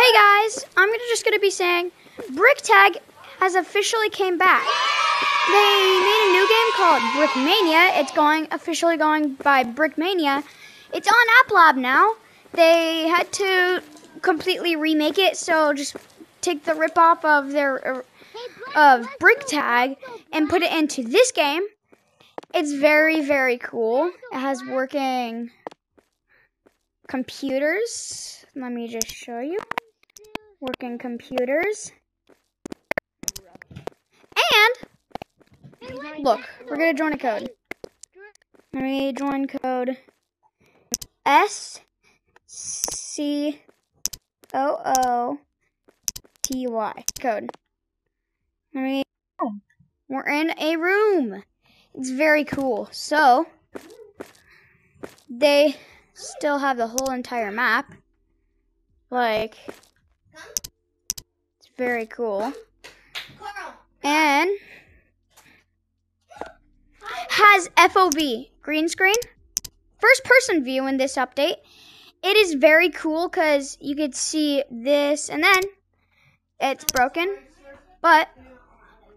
Hey guys, I'm just gonna be saying, Brick Tag has officially came back. They made a new game called Brickmania. It's going officially going by Brickmania. It's on App Lab now. They had to completely remake it, so just take the rip off of their uh, of Brick Tag and put it into this game. It's very very cool. It has working computers. Let me just show you. Working computers. And look, we're gonna join a code. Let me join code S C O O T Y code. Let me. We're in a room. It's very cool. So they still have the whole entire map. Like, very cool. And has FOV, green screen, first person view in this update. It is very cool because you could see this and then it's broken, but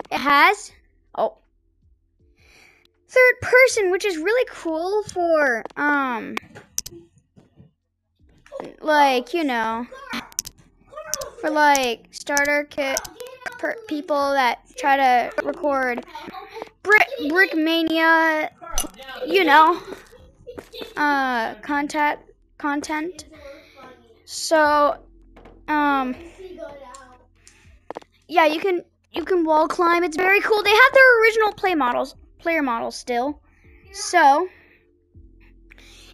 it has, oh, third person, which is really cool for, um, like, you know, for like starter kit people that try to record Brick Brickmania, you know, uh, content content. So, um, yeah, you can you can wall climb. It's very cool. They have their original play models, player models still. So,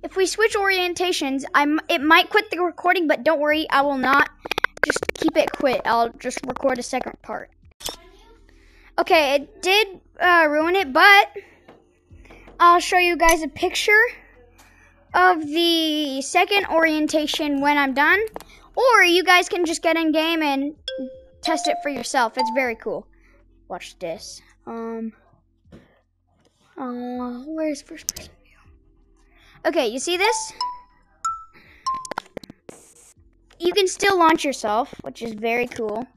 if we switch orientations, I'm it might quit the recording, but don't worry, I will not just keep it quit. I'll just record a second part. Okay, it did uh, ruin it, but I'll show you guys a picture of the second orientation when I'm done. Or you guys can just get in game and test it for yourself. It's very cool. Watch this. Um, uh, where's first person view? Okay, you see this? You can still launch yourself, which is very cool.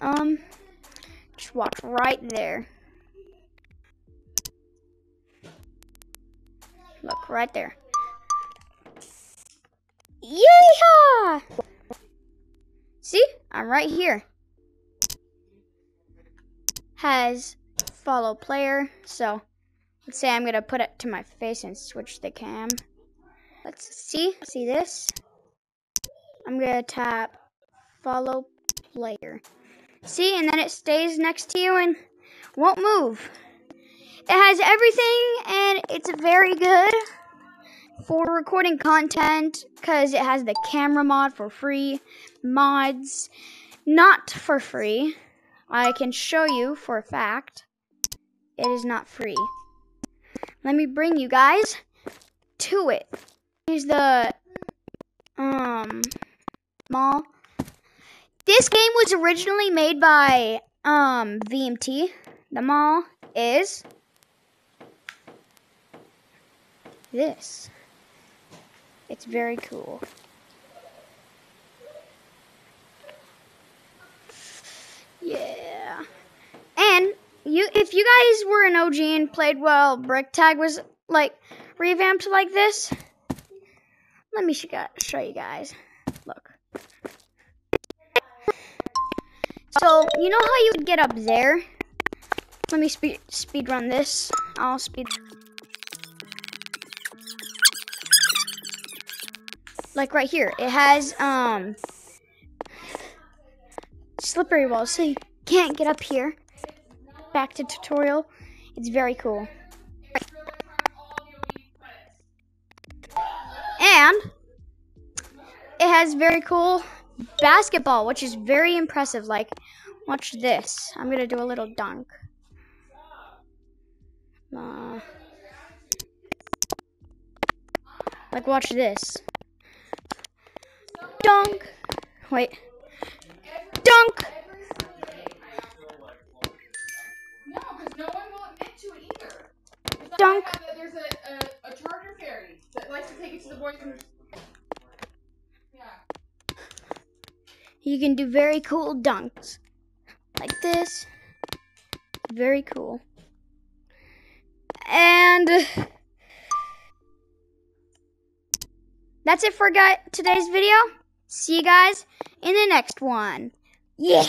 Um, just watch right there. Look, right there. Yeehaw! See? I'm right here. Has follow player, so let's say I'm gonna put it to my face and switch the cam. Let's see, see this? I'm gonna tap follow player. See, and then it stays next to you and won't move. It has everything and it's very good for recording content because it has the camera mod for free, mods not for free. I can show you for a fact it is not free. Let me bring you guys to it. Here's the um mall this game was originally made by um, VMT. The mall is this. It's very cool. Yeah. And you if you guys were an OG and played well, Brick Tag was like revamped like this. Let me show you guys. Look. So, you know how you would get up there? Let me speed speed run this. I'll speed like right here. It has um slippery walls, so you can't get up here. Back to tutorial. It's very cool. And it has very cool basketball, which is very impressive. Like, watch this. I'm gonna do a little dunk. Uh, like, watch this. Dunk. Wait. Dunk. Dunk. There's a, a, a charger fairy that likes to take it to the boys' you can do very cool dunks. Like this. Very cool. And that's it for today's video. See you guys in the next one. Yeah.